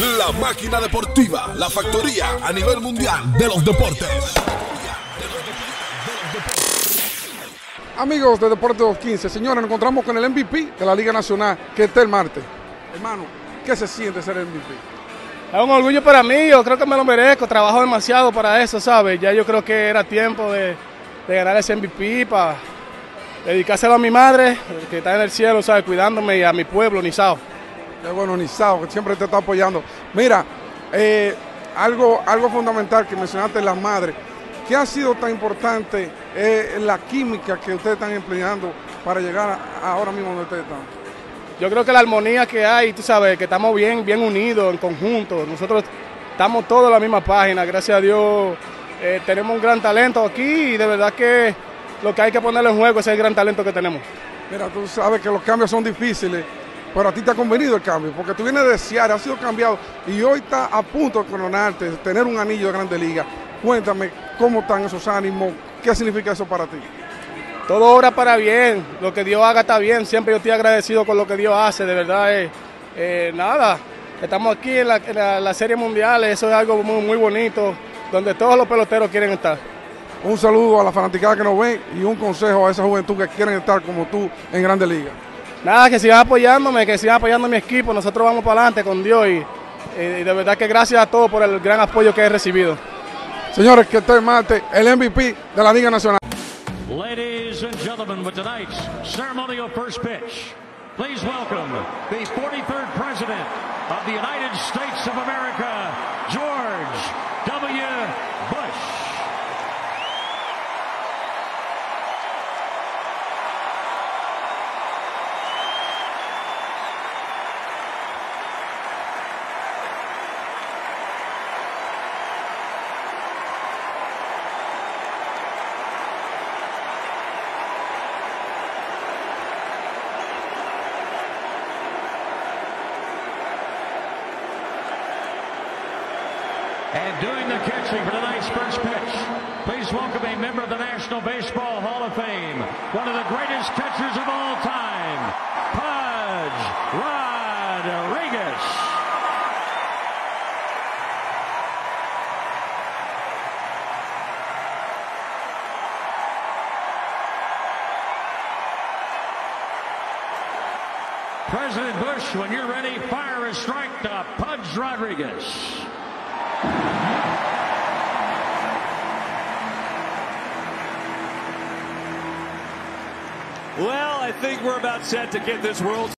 es la máquina deportiva, la factoría a nivel mundial de los deportes. Amigos de Deportes 215, señores, nos encontramos con el MVP de la Liga Nacional, que está el martes. Hermano, ¿qué se siente ser el MVP? Es un orgullo para mí, yo creo que me lo merezco, trabajo demasiado para eso, ¿sabes? Ya yo creo que era tiempo de, de ganar ese MVP para dedicárselo a mi madre, que está en el cielo, ¿sabes? Cuidándome y a mi pueblo, Nizao. Qué bueno, Nizao, que siempre te está apoyando. Mira, eh, algo, algo fundamental que mencionaste las madres. ¿Qué ha sido tan importante eh, la química que ustedes están empleando para llegar a, ahora mismo donde ustedes están? Yo creo que la armonía que hay, tú sabes, que estamos bien, bien unidos en conjunto. Nosotros estamos todos en la misma página, gracias a Dios. Eh, tenemos un gran talento aquí y de verdad que lo que hay que ponerle en juego es el gran talento que tenemos. Mira, tú sabes que los cambios son difíciles, pero a ti te ha convenido el cambio, porque tú vienes de desear, has sido cambiado y hoy está a punto de coronarte, de tener un anillo de Grande Liga. Cuéntame cómo están esos ánimos, qué significa eso para ti. Todo obra para bien, lo que Dios haga está bien, siempre yo estoy agradecido con lo que Dios hace, de verdad. Eh, eh, nada, estamos aquí en la, en la, la Serie Mundial, eso es algo muy, muy bonito, donde todos los peloteros quieren estar. Un saludo a la fanaticada que nos ven y un consejo a esa juventud que quieren estar como tú en Grande Liga. Nada, que sigan apoyándome, que sigan apoyando a mi equipo, nosotros vamos para adelante con Dios y, y de verdad que gracias a todos por el gran apoyo que he recibido. Señores, que este martes el MVP de la Liga Nacional. Ladies and gentlemen, with tonight's ceremonial first pitch, please welcome the 43rd President of the United States of America, And doing the catching for tonight's first pitch, please welcome a member of the National Baseball Hall of Fame, one of the greatest catchers of all time, Pudge Rodriguez. President Bush, when you're ready, fire a strike to Pudge Rodriguez. Well, I think we're about set to get this World